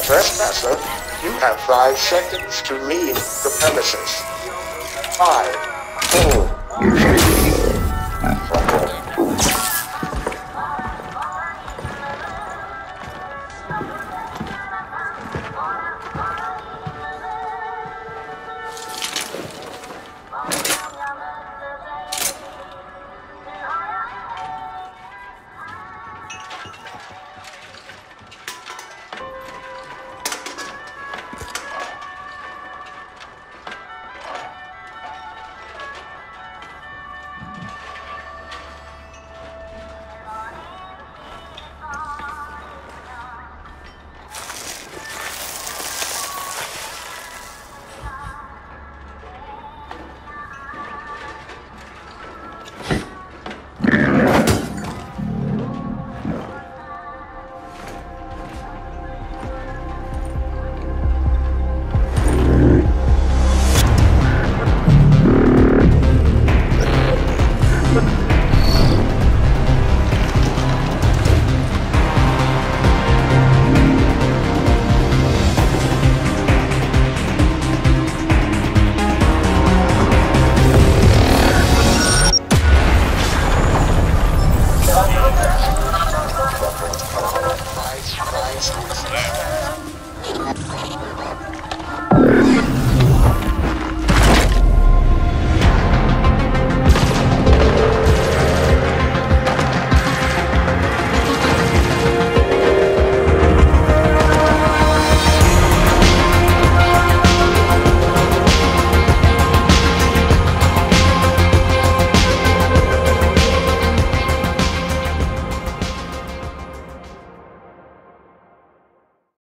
Trespasser, you have five seconds to leave the premises. Five, four, strongest left.